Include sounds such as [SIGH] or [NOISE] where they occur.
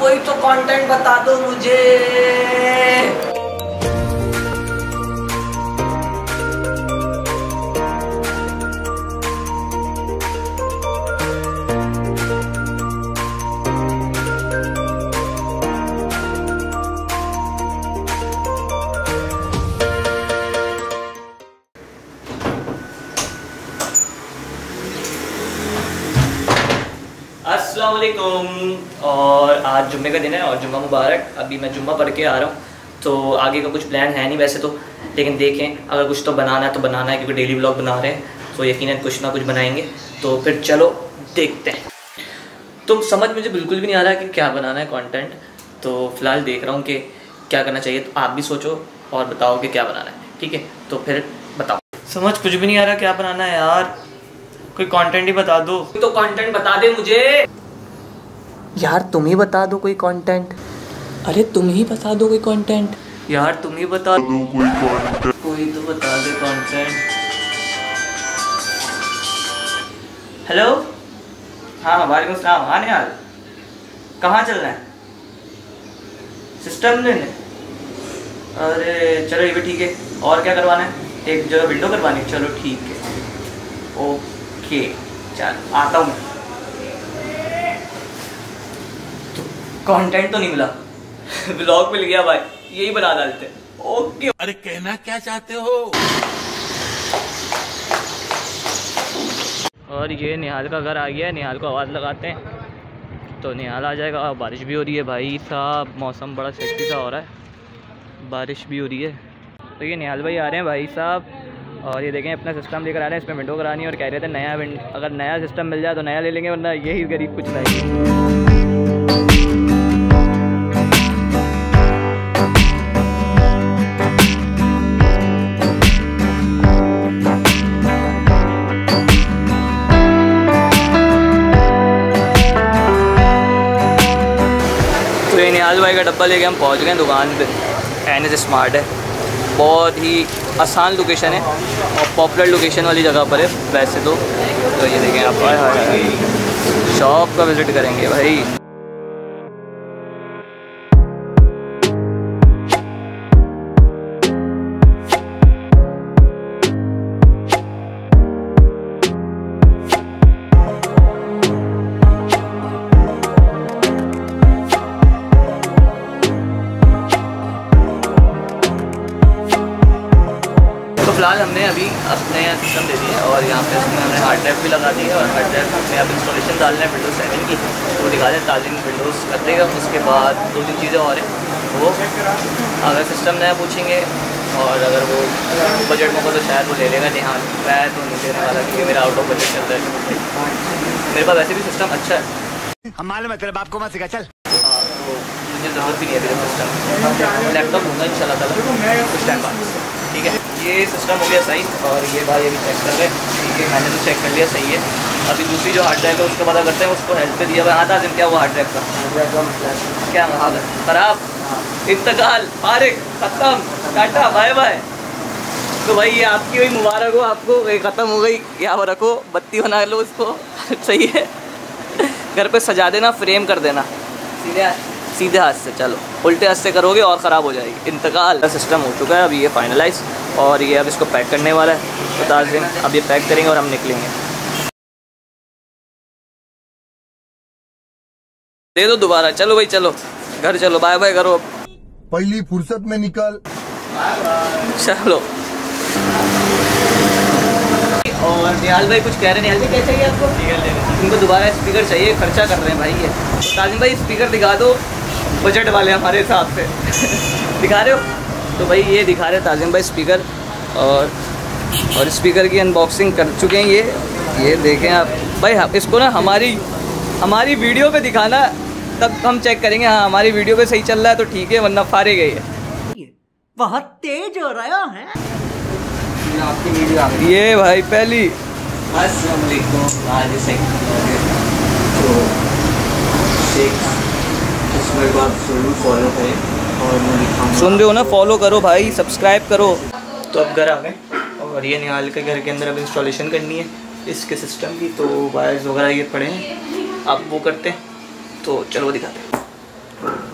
कोई तो कंटेंट बता दो मुझे। अस्सलाम वालेकुम और आज जुम्मे का दिन है और जुम्मा मुबारक। अभी मैं जुम्मा पढ़ के आ रहा हूँ तो आगे का कुछ प्लान है नहीं वैसे तो। लेकिन देखें, अगर कुछ तो बनाना है तो बनाना है, क्योंकि डेली ब्लॉग बना रहे हैं तो यकीनन कुछ ना कुछ बनाएँगे। तो फिर चलो, देखते हैं। तो समझ मुझे बिल्कुल भी नहीं आ रहा कि क्या बनाना है कॉन्टेंट तो फ़िलहाल देख रहा हूँ कि क्या करना चाहिए। तो आप भी सोचो और बताओ कि क्या बनाना है, ठीक है? तो फिर बताओ। समझ कुछ भी नहीं आ रहा क्या बनाना है यार। कोई कंटेंट ही बता दो। तो कंटेंट बता दे मुझे। यार तुम ही बता दो कोई कंटेंट अरे तुम ही बता दो कोई कंटेंट यार तुम ही बता दो कोई कंटेंट कोई तो बता दे कंटेंट हेलो हाँ वालेकुम सलाम हाँ निहाल। कहाँ चल रहे हैं? सिस्टम लेने अरे चलो ये भी ठीक है। और क्या करवाना है? एक जगह विंडो करवानी है। चलो ठीक है। ओके चल आता हूँ कंटेंट तो नहीं मिला। ब्लॉग मिल गया भाई। यही बना डालते। ओके अरे कहना क्या चाहते हो? और ये निहाल का घर आ गया है। निहाल को आवाज़ लगाते हैं। तो निहाल आ जाएगा। और बारिश भी हो रही है भाई। साहब मौसम बड़ा सेक्सी सा हो रहा है। बारिश भी हो रही है। तो ये निहाल भाई आ रहे हैं भाई साहब। और ये देखें अपना सिस्टम लेकर आ रहे हैं इसमें विंडो करानी है और कह रहे थे नया अगर नया सिस्टम मिल जाए तो नया ले लेंगे वरना यही गरीब कुछ नहीं नियाज भाई का डब्बा लेके हम पहुँच गए दुकान पे। एन एस स्मार्ट है। बहुत ही आसान लोकेशन है और पॉपुलर लोकेशन वाली जगह पर है, वैसे तो। तो ये देखें आप। शॉप का विज़िट करेंगे भाई। फ़िलहाल हमने अभी अपने यहाँ सिस्टम दे दिया और यहाँ पे इसमें हमने हार्ड ड्राइव भी लगा दी है और हार्ड ड्राइव में अब इंस्टॉलेशन डालना हैं विंडोज़ सेवन की। तो दिखा दें ताजिम विंडोज़ कर देगा। उसके बाद दो तीन चीज़ें और हैं। वो अगर सिस्टम नया पूछेंगे और अगर वो बजट में हो तो शायद वो ले लेगा। नहीं हाँ मैं तो नहीं देने वाला क्योंकि मेरा आउट ऑफ़ बजट चल रहा है। मेरे पास वैसे भी सिस्टम अच्छा है। हम मालूम है तेरे बाप को मत सिखा चल। हाँ, तो मुझे ज़रूरत भी नहीं है मेरे सिस्टम। लैपटॉप होगा इन शाला कुछ टाइम बाद। ठीक है? ये सिस्टम हो गया सही और ये भाई अभी चेक कर रहे हैं। ठीक है मैंने तो चेक कर लिया सही है। अभी दूसरी जो हार्ड ड्राइव है उसका पता करते हैं उसको हेल्प पे दिया। हुआ आता दिन क्या हुआ हार्ड ड्राइव का? क्या मतलब खराब। इंतकाल फारिग ख़त्म। टाटा बाय बाय तो भाई ये आपकी हुई मुबारक हो आपको ये ख़त्म हो गई। यहाँ रखो बत्ती बना लो इसको [LAUGHS] सही है। घर पे सजा देना फ्रेम कर देना। सीधे सीधे हाथ से चलो। उल्टे हाथ से करोगे और ख़राब हो जाएगी। इंतकाल। का सिस्टम हो चुका है अभी ये फाइनलाइज और ये अब इसको पैक करने वाला है। तो ताजिम अब ये पैक करेंगे और हम निकलेंगे। दे दो दोबारा। चलो भाई चलो। घर चलो। बाय बाय करो। पहली फुर्सत में निकल। चलो। और निहाल भाई कुछ कह रहे हैं। निहाल भाई क्या चाहिए आपको? उनको दोबारा स्पीकर चाहिए। खर्चा कर रहे हैं भाई ये। तो ताजिम भाई स्पीकर दिखा दो। बजट वाले हमारे हिसाब से। दिखा रहे हो? तो भाई ये दिखा रहे ताजिम भाई स्पीकर और और स्पीकर की अनबॉक्सिंग कर चुके हैं ये। ये देखें आप। भाई हाँ, इसको ना हमारी हमारी वीडियो पे दिखाना तब हम चेक करेंगे हाँ हमारी वीडियो पे सही चल रहा है तो ठीक है वरना फारे गई है। बहुत तेज हो रहा है। आपकी वीडियो आ ये भाई पहली। अस्सलाम आज तो उसमें को आप ज़रूर फॉलो करें और मैं सुन रहे हो ना फॉलो करो भाई सब्सक्राइब करो। तो अब घर आ गए और ये निहाल के घर के अंदर अब इंस्टॉलेशन करनी है इसके सिस्टम की तो वायर्स वगैरह ये पड़े हैं। आप वो करते हैं तो चलो दिखाते हैं।